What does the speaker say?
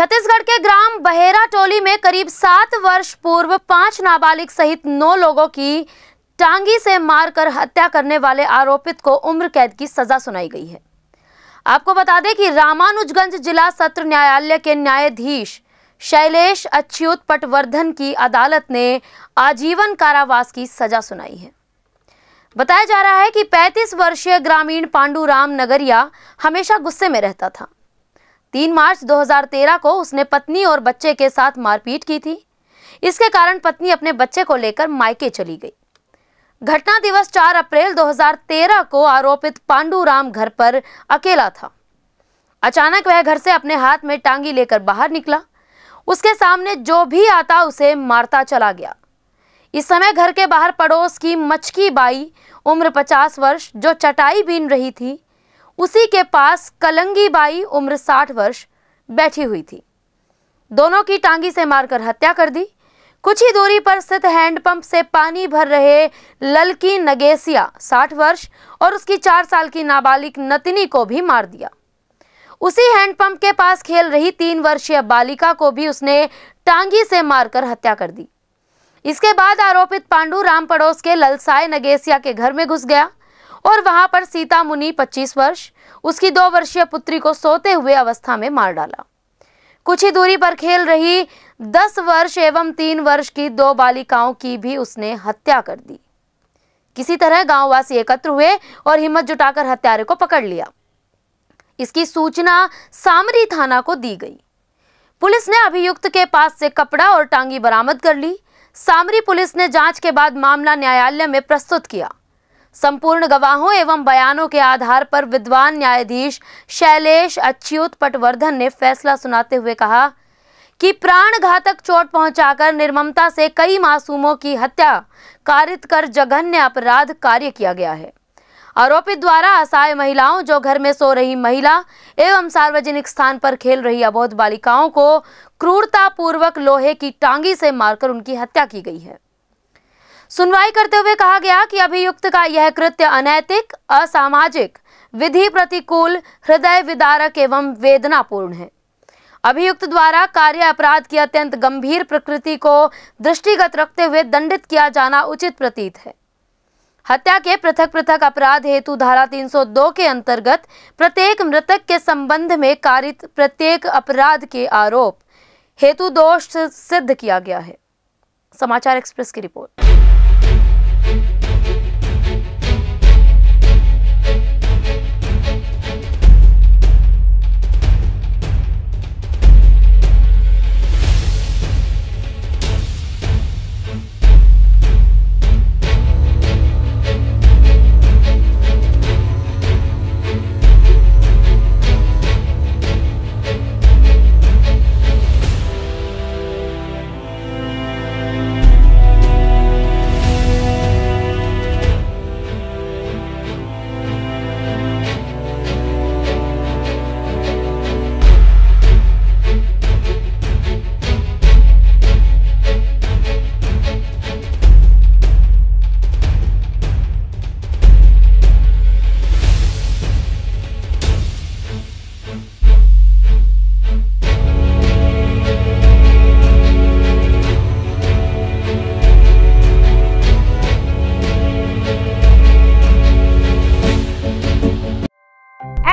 छत्तीसगढ़ के ग्राम बहेरा टोली में करीब सात वर्ष पूर्व पाँच नाबालिग सहित नौ लोगों की टांगी से मारकर हत्या करने वाले आरोपित को उम्र कैद की सजा सुनाई गई है। आपको बता दें कि रामानुजगंज जिला सत्र न्यायालय के न्यायाधीश शैलेश अच्युत पटवर्धन की अदालत ने आजीवन कारावास की सजा सुनाई है। बताया जा रहा है कि 35 वर्षीय ग्रामीण पांडुराम नगरिया हमेशा गुस्से में रहता था। 3 मार्च 2013 को उसने पत्नी और बच्चे के साथ मारपीट की थी। इसके कारण पत्नी अपने बच्चे को लेकर मायके चली गई। घटना दिवस 4 अप्रैल 2013 को आरोपित पांडुराम घर पर अकेला था। अचानक वह घर से अपने हाथ में टांगी लेकर बाहर निकला। उसके सामने जो भी आता उसे मारता चला गया। इस समय घर के बाहर पड़ोस की मचकी बाई, उम्र 50 वर्ष, जो चटाई बीन रही थी उसी के पास कलंगी बाई उम्र 60 वर्ष बैठी हुई थी। दोनों की टांगी से मारकर हत्या कर दी। कुछ ही दूरी पर स्थित हैंडपंप से पानी भर रहे ललकी नगेसिया 60 वर्ष और उसकी चार साल की नाबालिग नतिनी को भी मार दिया। उसी हैंडपंप के पास खेल रही तीन वर्षीय बालिका को भी उसने टांगी से मारकर हत्या कर दी। इसके बाद आरोपित पांडु राम पड़ोस के ललसाय नगेसिया के घर में घुस गया। और वहाँ पर सीता मुनि 25 वर्ष, उसकी दो वर्षीय पुत्री को सोते हुए अवस्था में मार डाला। कुछ ही दूरी पर खेल रही 10 वर्ष एवं तीन वर्ष की दो बालिकाओं की भी उसने हत्या कर दी। किसी तरह गांववासी एकत्र हुए और हिम्मत जुटाकर हत्यारे को पकड़ लिया। इसकी सूचना सामरी थाना को दी गई। पुलिस ने अभियुक्त के पास से कपड़ा और टांगी बरामद कर ली। सामरी पुलिस ने जाँच के बाद मामला न्यायालय में प्रस्तुत किया। संपूर्ण गवाहों एवं बयानों के आधार पर विद्वान न्यायाधीश शैलेश अच्युत पटवर्धन ने फैसला सुनाते हुए कहा कि प्राण घातक चोट पहुंचाकर निर्ममता से कई मासूमों की हत्या कारित कर जघन्य अपराध कार्य किया गया है। आरोपी द्वारा असहाय महिलाओं, जो घर में सो रही महिला एवं सार्वजनिक स्थान पर खेल रही अबोध बालिकाओं को क्रूरता पूर्वक लोहे की टांगी से मारकर उनकी हत्या की गई है। सुनवाई करते हुए कहा गया कि अभियुक्त का यह कृत्य अनैतिक, असामाजिक विधि प्रतिकूल हृदय विदारक एवं वेदनापूर्ण है। अभियुक्त द्वारा कार्य अपराध की अत्यंत गंभीर प्रकृति को दृष्टिगत रखते हुए दंडित किया जाना उचित प्रतीत है। हत्या के पृथक पृथक अपराध हेतु धारा 302 के अंतर्गत प्रत्येक मृतक के संबंध में कारित प्रत्येक अपराध के आरोप हेतु दोष सिद्ध किया गया है। समाचार एक्सप्रेस की रिपोर्ट।